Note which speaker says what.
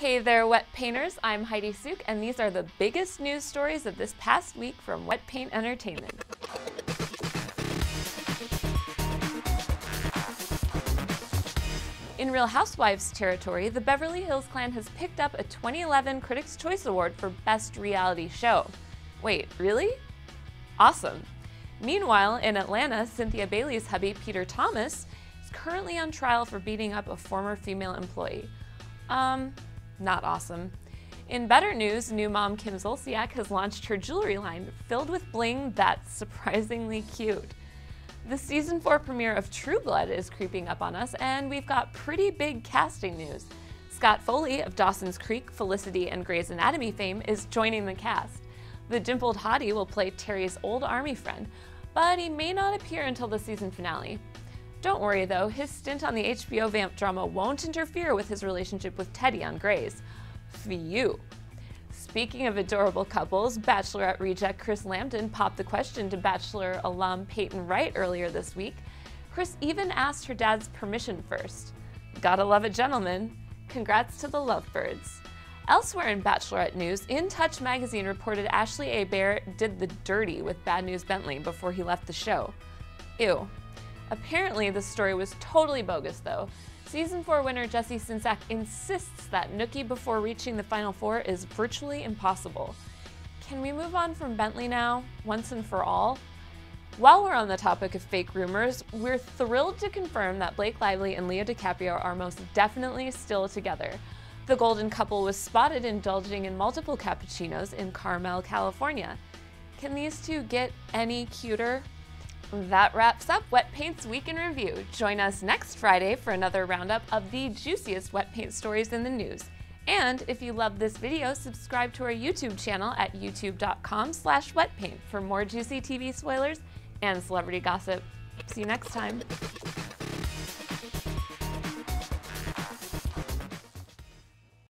Speaker 1: Hey there, Wetpainters. I'm Heidi Suke, and these are the biggest news stories of this past week from Wetpaint Entertainment. In Real Housewives territory, the Beverly Hills Clan has picked up a 2011 Critics' Choice Award for Best Reality Show. Wait, really? Awesome. Meanwhile, in Atlanta, Cynthia Bailey's hubby, Peter Thomas, is currently on trial for beating up a former female employee. Um, not awesome. In better news, new mom Kim Zolciak has launched her jewelry line filled with bling that's surprisingly cute. The season 4 premiere of True Blood is creeping up on us, and we've got pretty big casting news. Scott Foley of Dawson's Creek, Felicity, and Grey's Anatomy fame is joining the cast. The dimpled hottie will play Terry's old army friend, but he may not appear until the season finale. Don't worry though, his stint on the HBO vamp drama won't interfere with his relationship with Teddy on Grey's. Phew. Speaking of adorable couples, Bachelorette reject Chris Lambton popped the question to Bachelor alum Peyton Wright earlier this week. Chris even asked her dad's permission first. Gotta love a gentleman. Congrats to the lovebirds. Elsewhere in Bachelorette news, In Touch magazine reported Ashley Hebert did the dirty with Bad News Bentley before he left the show. Ew. Apparently, the story was totally bogus, though. Season 4 winner Jesse Csincsak insists that Nookie before reaching the Final Four is virtually impossible. Can we move on from Bentley now, once and for all? While we're on the topic of fake rumors, we're thrilled to confirm that Blake Lively and Leo DiCaprio are most definitely still together. The golden couple was spotted indulging in multiple cappuccinos in Carmel, California. Can these two get any cuter? That wraps up Wetpaint's Week in Review. Join us next Friday for another roundup of the juiciest Wetpaint stories in the news. And if you love this video, subscribe to our YouTube channel at youtube.com slash wetpaint for more juicy TV spoilers and celebrity gossip. See you next time.